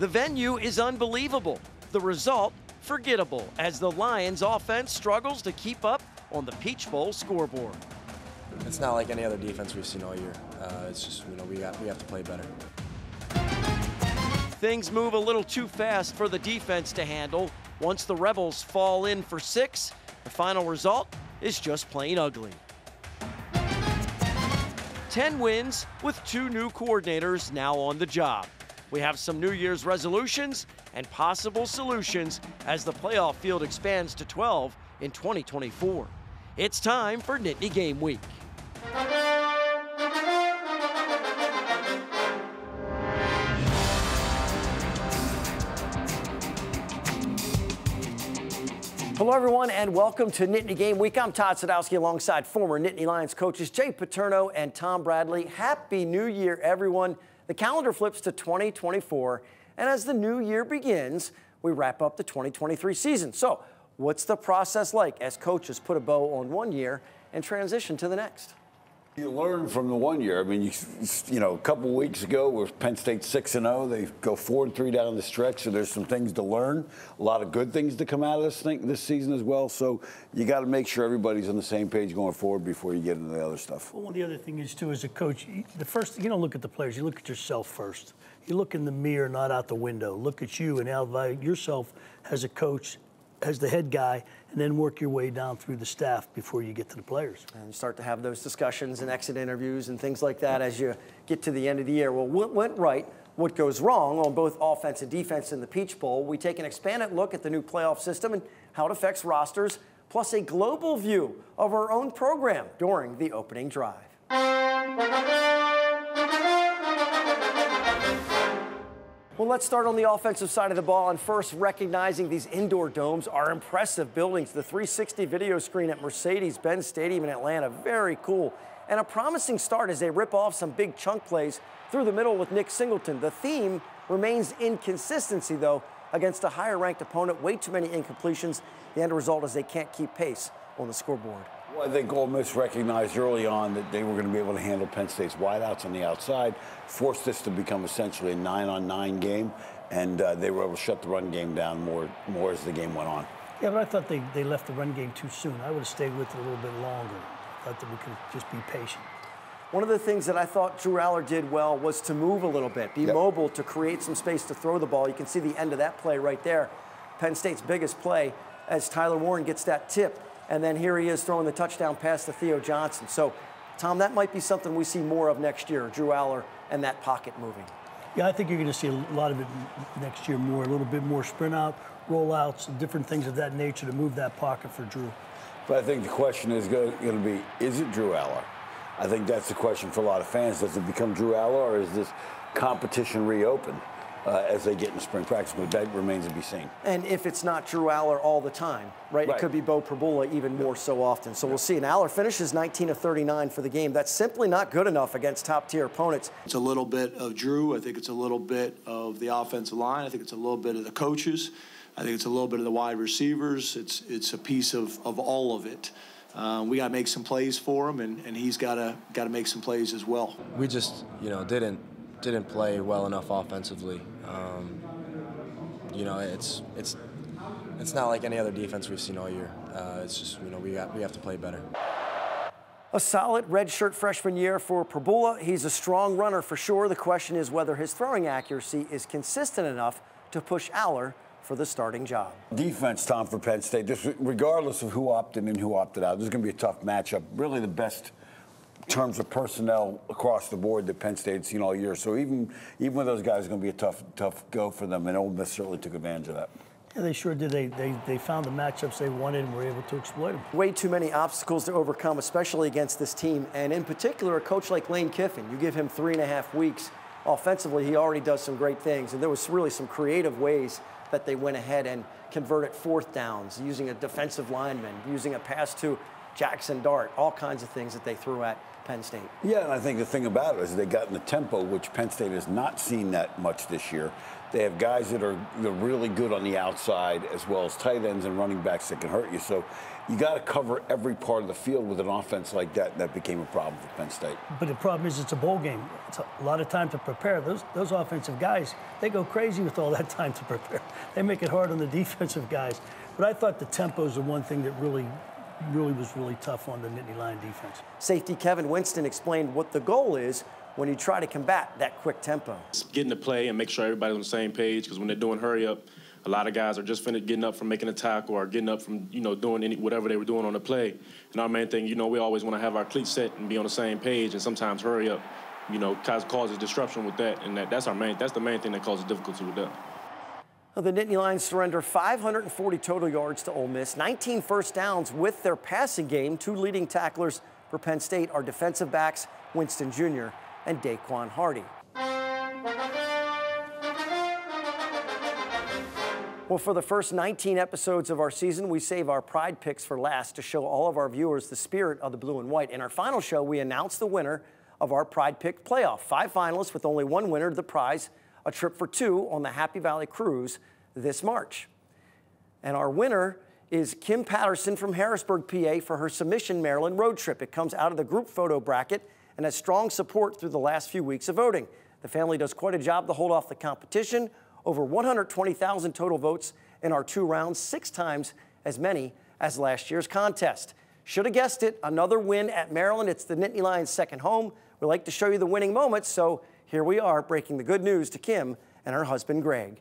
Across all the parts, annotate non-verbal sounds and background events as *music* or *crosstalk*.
The venue is unbelievable. The result, forgettable, as the Lions offense struggles to keep up on the Peach Bowl scoreboard. It's not like any other defense we've seen all year. Uh, it's just, you know, we, got, we have to play better. Things move a little too fast for the defense to handle. Once the Rebels fall in for six, the final result is just plain ugly. 10 wins with two new coordinators now on the job. We have some New Year's resolutions and possible solutions as the playoff field expands to 12 in 2024. It's time for Nittany Game Week. Hello, everyone, and welcome to Nittany Game Week. I'm Todd Sadowski alongside former Nittany Lions coaches Jay Paterno and Tom Bradley. Happy New Year, everyone. The calendar flips to 2024, and as the new year begins, we wrap up the 2023 season. So, what's the process like as coaches put a bow on one year and transition to the next? You learn from the one year. I mean, you, you know, a couple weeks ago, with Penn State six and zero, oh, they go four and three down the stretch. So there's some things to learn. A lot of good things to come out of this thing this season as well. So you got to make sure everybody's on the same page going forward before you get into the other stuff. Well, the other thing is too, as a coach, the first you don't look at the players. You look at yourself first. You look in the mirror, not out the window. Look at you and elevate yourself as a coach, as the head guy, and then work your way down through the staff before you get to the players. And you start to have those discussions and exit interviews and things like that as you get to the end of the year. Well, what went right? What goes wrong on both offense and defense in the Peach Bowl? We take an expanded look at the new playoff system and how it affects rosters, plus a global view of our own program during the opening drive. Well, let's start on the offensive side of the ball and first recognizing these indoor domes are impressive buildings. The 360 video screen at Mercedes-Benz Stadium in Atlanta, very cool. And a promising start as they rip off some big chunk plays through the middle with Nick Singleton. The theme remains inconsistency, though, against a higher ranked opponent. Way too many incompletions. The end result is they can't keep pace on the scoreboard. Well, I think Ole Miss recognized early on that they were going to be able to handle Penn State's wideouts on the outside, forced this to become essentially a nine-on-nine game, and uh, they were able to shut the run game down more, more as the game went on. Yeah, but I thought they, they left the run game too soon. I would have stayed with it a little bit longer. I thought that we could just be patient. One of the things that I thought Drew Allar did well was to move a little bit, be yep. mobile to create some space to throw the ball. You can see the end of that play right there. Penn State's biggest play as Tyler Warren gets that tip and then here he is throwing the touchdown pass to Theo Johnson. So, Tom, that might be something we see more of next year, Drew Allar and that pocket moving. Yeah, I think you're going to see a lot of it next year more, a little bit more sprint out, rollouts, different things of that nature to move that pocket for Drew. But I think the question is going to be, is it Drew Allar? I think that's the question for a lot of fans. Does it become Drew Allar or is this competition reopened? Uh, as they get in spring practice, but that remains to be seen. And if it's not Drew Allar all the time, right? right. It could be Beau Pribula even more so often. So we'll see. And Allar finishes 19 of 39 for the game. That's simply not good enough against top tier opponents. It's a little bit of Drew. I think it's a little bit of the offensive line. I think it's a little bit of the coaches. I think it's a little bit of the wide receivers. It's it's a piece of, of all of it. Uh, we got to make some plays for him, and, and he's got to got to make some plays as well. We just you know didn't didn't play well enough offensively. Um, you know, it's it's it's not like any other defense we've seen all year. Uh, it's just you know we got, we have to play better. A solid redshirt freshman year for Pribula. He's a strong runner for sure. The question is whether his throwing accuracy is consistent enough to push Allar for the starting job. Defense, Tom, for Penn State, just regardless of who opted in, and who opted out, this is going to be a tough matchup. Really the best terms of personnel across the board that Penn State's seen all year. So even even with those guys, it's going to be a tough tough go for them, and Ole Miss certainly took advantage of that. Yeah, they sure did. They, they, they found the matchups they wanted and were able to exploit them. Way too many obstacles to overcome, especially against this team. And in particular, a coach like Lane Kiffin, you give him three and a half weeks. Offensively, he already does some great things. And there was really some creative ways that they went ahead and converted fourth downs, using a defensive lineman, using a pass to Jaxson Dart, all kinds of things that they threw at Penn State. Yeah, and I think the thing about it is they got in the tempo, which Penn State has not seen that much this year. They have guys that are really good on the outside, as well as tight ends and running backs that can hurt you. So you got to cover every part of the field with an offense like that. And that became a problem for Penn State. But the problem is it's a bowl game. It's a lot of time to prepare. Those those offensive guys, they go crazy with all that *laughs* time to prepare. They make it hard on the defensive guys. But I thought the tempo is the one thing that really really was really tough on the Nittany Lion defense. Safety Kevin Winston explained what the goal is when you try to combat that quick tempo. Getting to play and make sure everybody's on the same page because when they're doing hurry up, a lot of guys are just finished getting up from making a tackle or getting up from you know doing any whatever they were doing on the play. And our main thing, you know, we always want to have our cleats set and be on the same page. And sometimes hurry up, you know, causes disruption with that. And that, that's our main that's the main thing that causes difficulty with that. The Nittany Lions surrender 540 total yards to Ole Miss, 19 first downs with their passing game. Two leading tacklers for Penn State are defensive backs Winston Jr. and Daequan Hardy. Well, for the first 19 episodes of our season, we save our pride picks for last to show all of our viewers the spirit of the blue and white. In our final show, we announce the winner of our pride pick playoff. Five finalists with only one winner, the prize a trip for two on the Happy Valley Cruise this March. And our winner is Kim Patterson from Harrisburg, PA for her Submission Maryland road trip. It comes out of the group photo bracket and has strong support through the last few weeks of voting. The family does quite a job to hold off the competition. Over 120,000 total votes in our two rounds, six times as many as last year's contest. Should have guessed it, another win at Maryland. It's the Nittany Lions' second home. We like to show you the winning moments, so here we are breaking the good news to Kim and her husband, Greg.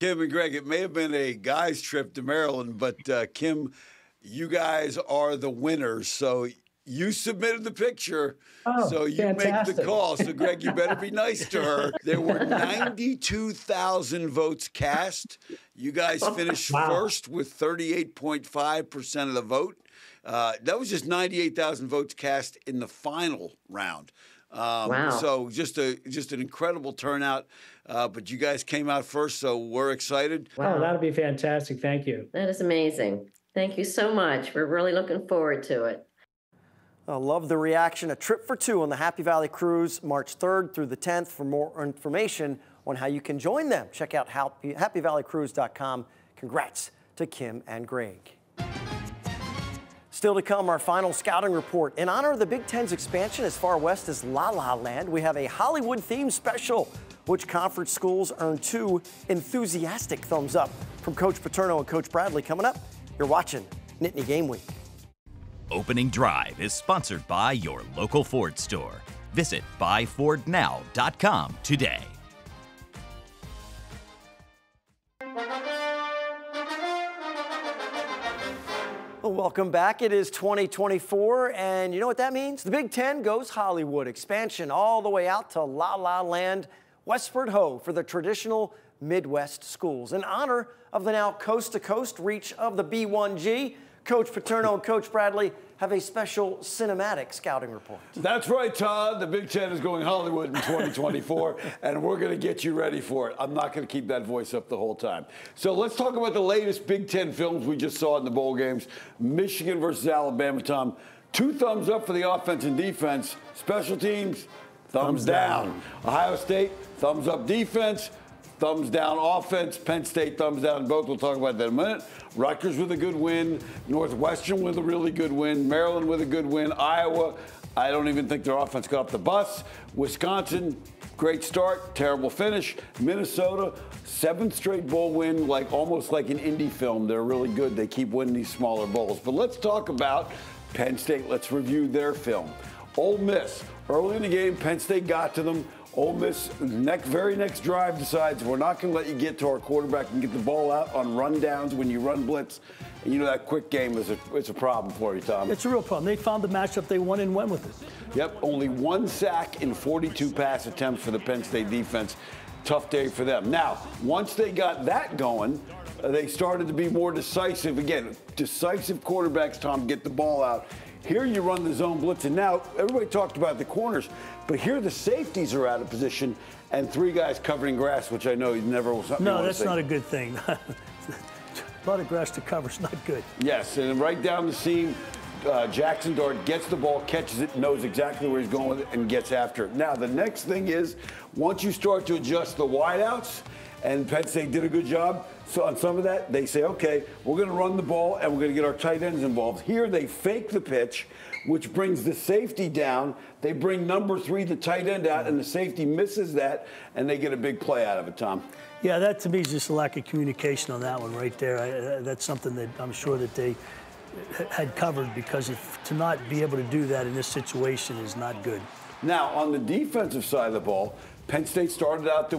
Kim and Greg, it may have been a guy's trip to Maryland, but uh, Kim, you guys are the winners. So you submitted the picture, oh, so you fantastic. make the call. So, Greg, you better be nice to her. *laughs* There were 92,000 votes cast. You guys finished wow. first with 38.5% of the vote. Uh, that was just 98,000 votes cast in the final round. Um, wow. So just a just an incredible turnout. Uh, but you guys came out first, so we're excited. Wow, oh, that'll be fantastic. Thank you. That is amazing. Thank you so much. We're really looking forward to it. I love the reaction. A trip for two on the Happy Valley Cruise, March 3rd through the 10th. For more information on how you can join them, check out happyvalleycruise.com. Congrats to Kim and Greg. Still to come, our final scouting report. In honor of the Big Ten's expansion as far west as La La Land, we have a Hollywood themed special. Which conference schools earned two enthusiastic thumbs up? From Coach Paterno and Coach Bradley coming up. You're watching Nittany Game Week. Opening Drive is sponsored by your local Ford store. Visit buyfordnow.com today. Welcome back. It is 2024, and you know what that means? The Big Ten goes Hollywood expansion all the way out to La La Land, Westward Ho for the traditional Midwest schools. In honor of the now coast to coast reach of the B1G, Coach Paterno and Coach Bradley have a special cinematic scouting report. That's right, Todd. The Big Ten is going Hollywood in 2024, *laughs* and we're going to get you ready for it. I'm not going to keep that voice up the whole time. So let's talk about the latest Big Ten films we just saw in the bowl games. Michigan versus Alabama, Tom. Two thumbs up for the offense and defense. Special teams, thumbs, thumbs down. down. Ohio State, thumbs up defense thumbs down offense. Penn State, thumbs down both. We'll talk about that in a minute. Rutgers with a good win. Northwestern with a really good win. Maryland with a good win. Iowa, I don't even think their offense got off the bus. Wisconsin, great start, terrible finish. Minnesota, seventh straight bowl win, like almost like an indie film. They're really good. They keep winning these smaller bowls. But let's talk about Penn State. Let's review their film. Ole Miss, early in the game, Penn State got to them. Ole Miss, next, very next drive decides we're not going to let you get to our quarterback and get the ball out on rundowns when you run blitz. And you know that quick game is a, it's a problem for you, Tom. It's a real problem. They found the matchup they won and went with it. Yep, only one sack in 42 pass attempts for the Penn State defense. Tough day for them. Now, once they got that going, uh, they started to be more decisive. Again, decisive quarterbacks, Tom, get the ball out. Here you run the zone blitz, and now everybody talked about the corners, but here the safeties are out of position, and three guys covering grass, which I know you never was. No, that's not a good thing. *laughs* a lot of grass to cover is not good. Yes, and right down the seam, uh, Jaxson Dart gets the ball, catches it, knows exactly where he's going with it, and gets after it. Now, the next thing is once you start to adjust the wideouts, and Penn State did a good job. So on some of that, they say, okay, we're going to run the ball and we're going to get our tight ends involved. Here, they fake the pitch, which brings the safety down. They bring number three, the tight end, out, and the safety misses that, and they get a big play out of it, Tom. Yeah, that to me is just a lack of communication on that one right there. I, uh, that's something that I'm sure that they had covered because if, to not be able to do that in this situation is not good. Now, on the defensive side of the ball, Penn State started out the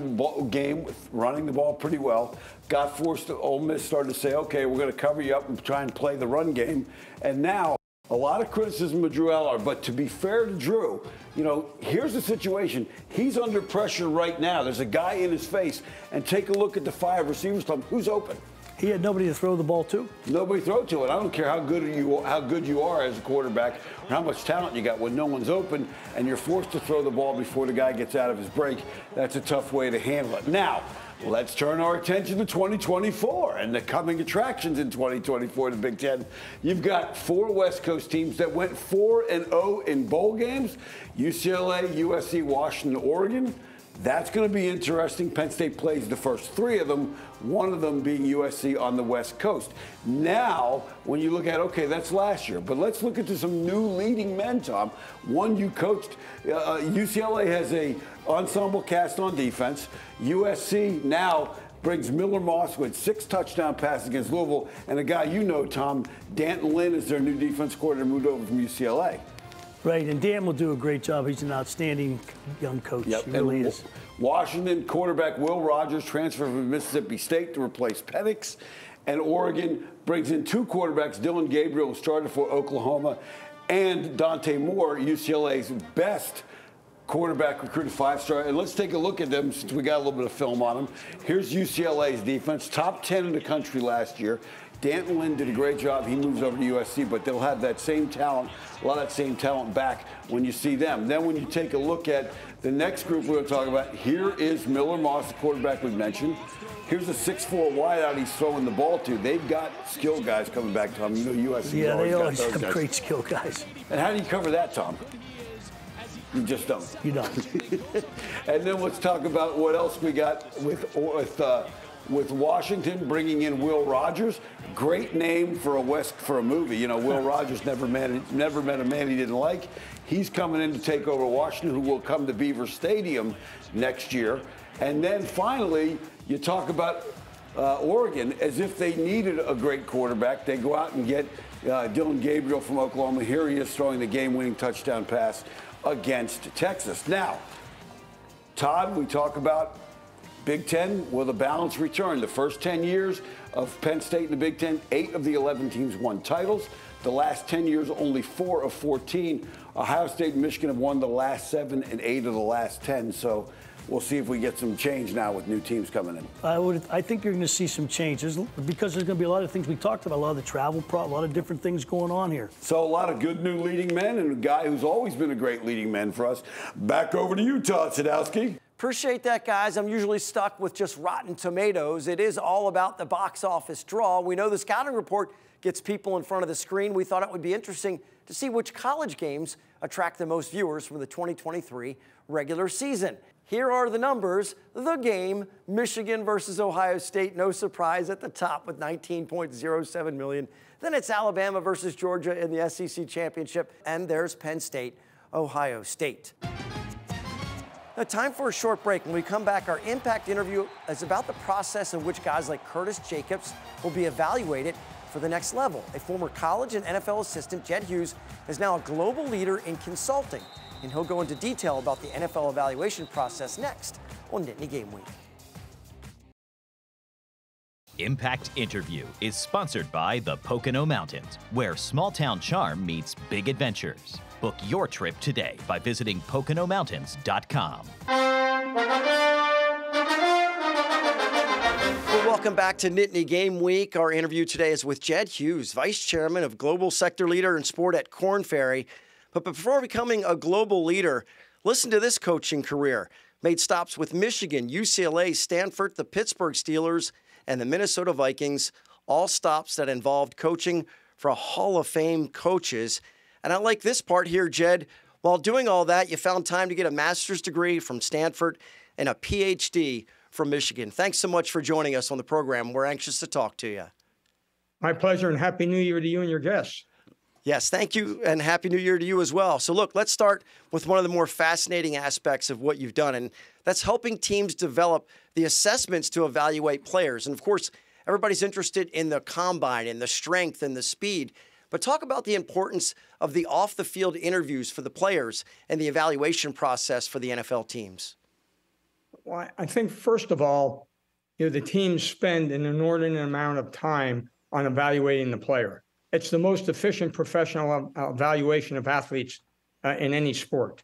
game with running the ball pretty well. Got forced to Ole Miss started to say, okay, we're going to cover you up and try and play the run game. And now a lot of criticism of Drew Allar, but to be fair to Drew, you know, here's the situation. He's under pressure right now. There's a guy in his face, and take a look at the five receivers. Who's open? He had nobody to throw the ball to. Nobody throw to it. I don't care how good you how good you are as a quarterback or how much talent you got. When no one's open and you're forced to throw the ball before the guy gets out of his break, that's a tough way to handle it. Now, let's turn our attention to 2024 and the coming attractions in 2024 in the Big Ten. You've got four West Coast teams that went 4 and 0 in bowl games: UCLA, USC, Washington, Oregon. That's going to be interesting. Penn State plays the first three of them, one of them being USC on the West Coast. Now, when you look at, okay, that's last year, but let's look into some new leading men, Tom. One you coached, uh, UCLA has a ensemble cast on defense. USC now brings Miller Moss with six touchdown passes against Louisville, and a guy you know, Tom, D'Anton Lynn is their new defense coordinator moved over from UCLA. Right, and Dan will do a great job. He's an outstanding young coach. Yep. He really and is. Washington quarterback Will Rogers transferred from Mississippi State to replace Penix. And Oregon brings in two quarterbacks, Dillon Gabriel, who started for Oklahoma, and Dante Moore, UCLA's best quarterback recruited five star. And let's take a look at them since we got a little bit of film on them. Here's UCLA's defense, top 10 in the country last year. D'Anton Lynn did a great job. He moves over to USC, but they'll have that same talent, a lot of that same talent back when you see them. Then when you take a look at the next group we're going to talk about, here is Miller Moss, the quarterback we mentioned. Here's a 6'4 wideout he's throwing the ball to. They've got skill guys coming back, Tom. You know USC. Yeah, always they always have guys. great skill guys. And how do you cover that, Tom? You just don't. You don't. *laughs* and then let's talk about what else we got with with uh, with Washington bringing in Will Rogers. Great name for a West for a movie. You know, Will *laughs* Rogers never met never met a man he didn't like. He's coming in to take over Washington, who will come to Beaver Stadium next year. And then finally, you talk about uh, Oregon as if they needed a great quarterback. They go out and get uh, Dillon Gabriel from Oklahoma. Here he is throwing the game-winning touchdown pass against Texas. Now, Todd, we talk about Big Ten, will the balance return? The first 10 years of Penn State in the Big Ten, eight of the 11 teams won titles. The last 10 years, only four of 14. Ohio State and Michigan have won the last seven and eight of the last 10. So we'll see if we get some change now with new teams coming in. I would. I think you're going to see some changes because there's going to be a lot of things we talked about, a lot of the travel, pro, a lot of different things going on here. So a lot of good new leading men and a guy who's always been a great leading man for us. Back over to you, Todd Sadowski. Appreciate that, guys. I'm usually stuck with just rotten tomatoes. It is all about the box office draw. We know the scouting report gets people in front of the screen. We thought it would be interesting to see which college games attract the most viewers from the 2023 regular season. Here are the numbers. The game, Michigan versus Ohio State, no surprise at the top with 19.07 million. Then it's Alabama versus Georgia in the SEC championship. And there's Penn State, Ohio State. Now, time for a short break. When we come back, our impact interview is about the process in which guys like Curtis Jacobs will be evaluated for the next level. A former college and NFL assistant, Jed Hughes, is now a global leader in consulting, and he'll go into detail about the NFL evaluation process next on Nittany Game Week. Impact Interview is sponsored by the Pocono Mountains, where small town charm meets big adventures. Book your trip today by visiting PoconoMountains.com. Well, welcome back to Nittany Game Week. Our interview today is with Jed Hughes, Vice Chairman of Global Sector Leader in Sport at Korn Ferry. But before becoming a global leader, listen to this coaching career. Made stops with Michigan, UCLA, Stanford, the Pittsburgh Steelers, and the Minnesota Vikings, all stops that involved coaching for Hall of Fame coaches. And I like this part here, Jed. While doing all that, you found time to get a master's degree from Stanford and a PhD from Michigan. Thanks so much for joining us on the program. We're anxious to talk to you. My pleasure, and Happy New Year to you and your guests. Yes, thank you, and Happy New Year to you as well. So, look, let's start with one of the more fascinating aspects of what you've done, and that's helping teams develop the assessments to evaluate players. And of course, everybody's interested in the combine and the strength and the speed. But talk about the importance of the off the field interviews for the players and the evaluation process for the NFL teams. Well, I think, first of all, you know, the teams spend an inordinate amount of time on evaluating the player. It's the most efficient professional evaluation of athletes uh, in any sport.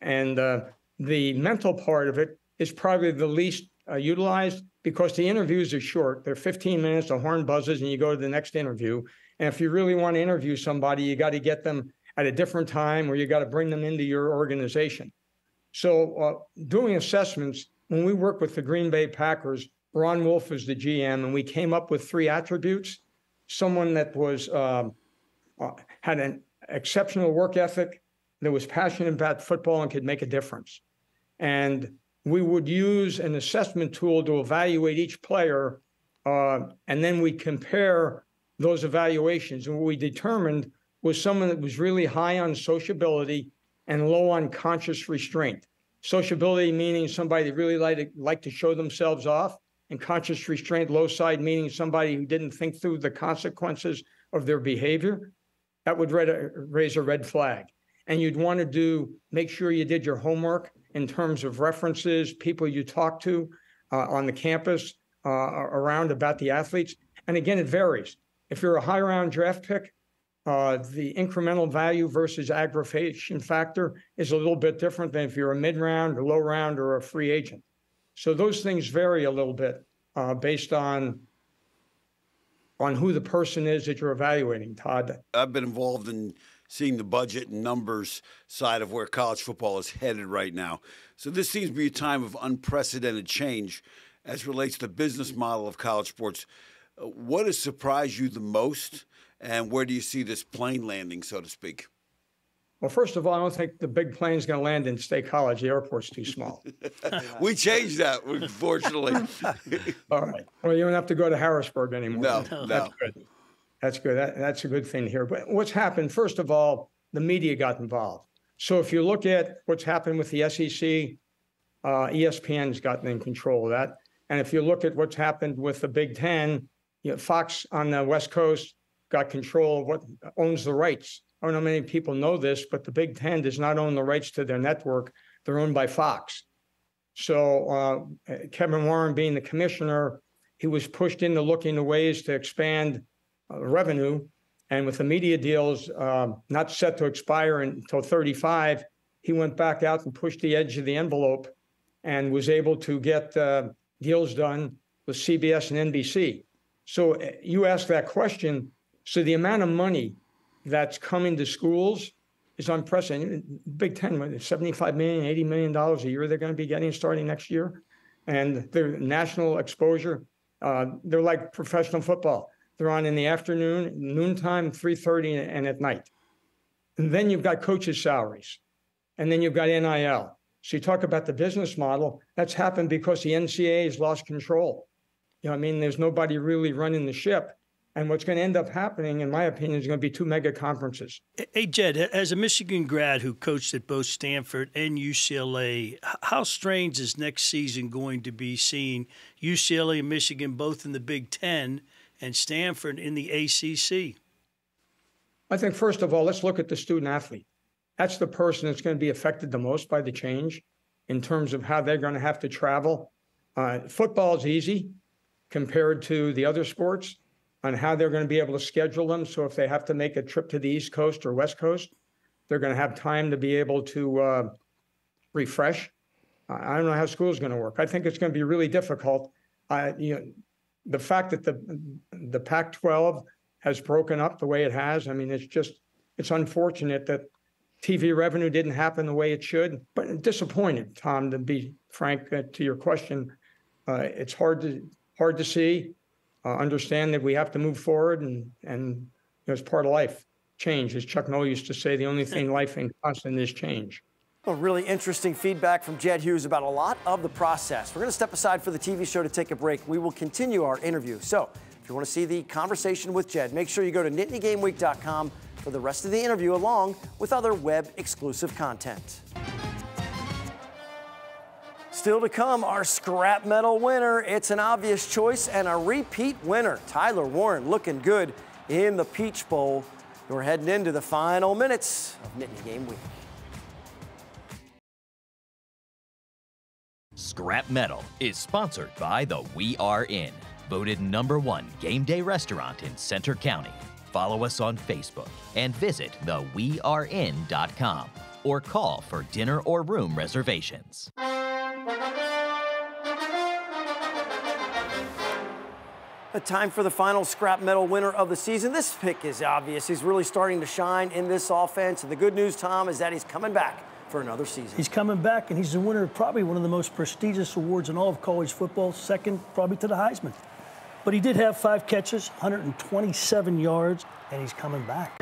And uh, the mental part of it is probably the least uh, utilized because the interviews are short. They're 15 minutes, the horn buzzes, and you go to the next interview. And if you really want to interview somebody, you got to get them at a different time or you got to bring them into your organization. So, uh, doing assessments, when we work with the Green Bay Packers, Ron Wolf is the GM, and we came up with three attributes someone that was um, uh, had an exceptional work ethic, that was passionate about football and could make a difference. And we would use an assessment tool to evaluate each player, uh, and then we compare those evaluations. And what we determined was someone that was really high on sociability and low on conscious restraint. Sociability meaning somebody that really liked to, like to show themselves off, and conscious restraint, low side meaning somebody who didn't think through the consequences of their behavior. That would raise a red flag. And you'd want to do make sure you did your homework in terms of references, people you talk to uh, on the campus uh, around about the athletes. And again, it varies. If you're a high round draft pick, uh, the incremental value versus aggravation factor is a little bit different than if you're a mid round, low round, or a free agent. So those things vary a little bit uh, based on on who the person is that you're evaluating. Todd, I've been involved in seeing the budget and numbers side of where college football is headed right now. So this seems to be a time of unprecedented change as relates to the business model of college sports. Uh, what has surprised you the most? And where do you see this plane landing, so to speak? Well, first of all, I don't think the big plane's going to land in State College. The airport's too small. *laughs* we changed that, fortunately. *laughs* all right. Well, you don't have to go to Harrisburg anymore. No, no. That's good. That's good. That, that's a good thing here. But what's happened, first of all, the media got involved. So if you look at what's happened with the SEC, uh, ESPN's gotten in control of that. And if you look at what's happened with the Big Ten, you know, Fox on the West Coast got control of what owns the rights. I don't know how many people know this, but the Big Ten does not own the rights to their network. They're owned by Fox. So uh, Kevin Warren, being the commissioner, he was pushed into looking at ways to expand uh, revenue. And with the media deals um, not set to expire until 35, he went back out and pushed the edge of the envelope and was able to get uh, deals done with CBS and NBC. So uh, you ask that question so the amount of money that's coming to schools is unprecedented. Big Ten, 75 million, 80 million dollars a year they're going to be getting starting next year, and their national exposure. Uh, they're like professional football. They're on in the afternoon, noontime, 3:30, and at night. And then you've got coaches' salaries, and then you've got NIL. So you talk about the business model. That's happened because the NCAA has lost control. You know, I mean, there's nobody really running the ship. And what's going to end up happening, in my opinion, is going to be two mega conferences. Hey, Jed, as a Michigan grad who coached at both Stanford and UCLA, how strange is next season going to be seeing UCLA and Michigan both in the Big Ten and Stanford in the ACC? I think, first of all, let's look at the student athlete. That's the person that's going to be affected the most by the change in terms of how they're going to have to travel. Uh, football is easy compared to the other sports on how they're going to be able to schedule them. So if they have to make a trip to the East Coast or West Coast, they're going to have time to be able to uh, refresh. I don't know how school is going to work. I think it's going to be really difficult. You know, the fact that the the Pac-12 has broken up the way it has. I mean, it's just it's unfortunate that TV revenue didn't happen the way it should. But disappointed, Tom. To be frank, uh, to your question, uh, it's hard to hard to see uh, understand that we have to move forward and and know, it's part of life. Change, as Chuck Noll used to say, the only thing *laughs* life ain't constant is change. A really interesting feedback from Jed Hughes about a lot of the process. We're going to step aside for the TV show to take a break. We will continue our interview. So, if you want to see the conversation with Jed, make sure you go to nittanygameweek.com for the rest of the interview, along with other web exclusive content. Still to come, our scrap metal winner. It's an obvious choice and a repeat winner. Tyler Warren looking good in the Peach Bowl. We're heading into the final minutes of Nittany Game Week. Scrap Metal is sponsored by the We Are Inn, voted number one game day restaurant in Centre County. Follow us on Facebook and visit thewearein.com or call for dinner or room reservations. A time for the final scrap metal winner of the season. This pick is obvious. He's really starting to shine in this offense. And the good news, Tom, is that he's coming back for another season. He's coming back, and he's the winner of probably one of the most prestigious awards in all of college football, second probably to the Heisman. But he did have five catches, 127 yards, and he's coming back.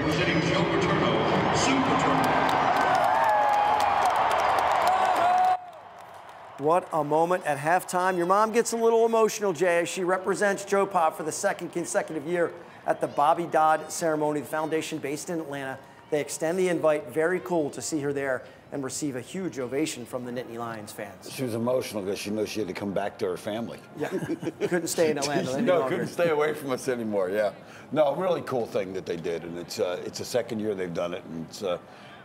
What a moment at halftime. Your mom gets a little emotional, Jay, as she represents Joe Pa for the second consecutive year at the Bobby Dodd ceremony, the foundation based in Atlanta. They extend the invite. Very cool to see her there and receive a huge ovation from the Nittany Lions fans. She was emotional because she knew she had to come back to her family. Yeah, *laughs* couldn't stay in Atlanta no, longer. couldn't stay away from us anymore. Yeah, no, really cool thing that they did, and it's uh, it's the second year they've done it, and it's uh,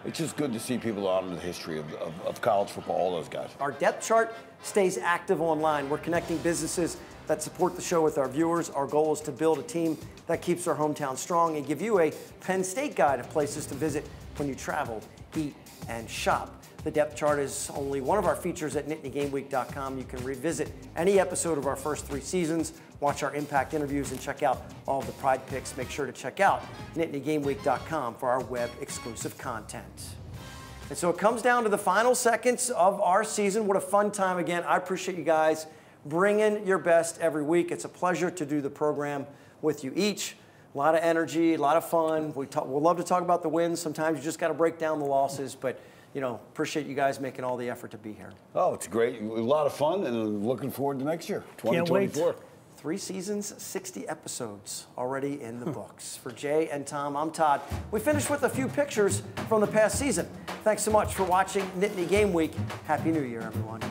it's just good to see people honor the history of, of, of college football, all those guys. Our depth chart stays active online. We're connecting businesses that support the show with our viewers. Our goal is to build a team that keeps our hometown strong and give you a Penn State guide of places to visit when you travel, eat, and shop. The depth chart is only one of our features at NittanyGameWeek.com. You can revisit any episode of our first three seasons, watch our impact interviews, and check out all of the Pride picks. Make sure to check out NittanyGameWeek.com for our web exclusive content. And so it comes down to the final seconds of our season. What a fun time again. I appreciate you guys bringing your best every week. It's a pleasure to do the program with you each. A lot of energy, a lot of fun. We talk, we'll love to talk about the wins. Sometimes you just got to break down the losses, but you know, appreciate you guys making all the effort to be here. Oh, it's great. A lot of fun, and looking forward to next year, Can't wait. 2024. Three seasons, 60 episodes already in the books. For Jay and Tom, I'm Todd. We finished with a few pictures from the past season. Thanks so much for watching Nittany Game Week. Happy New Year, everyone.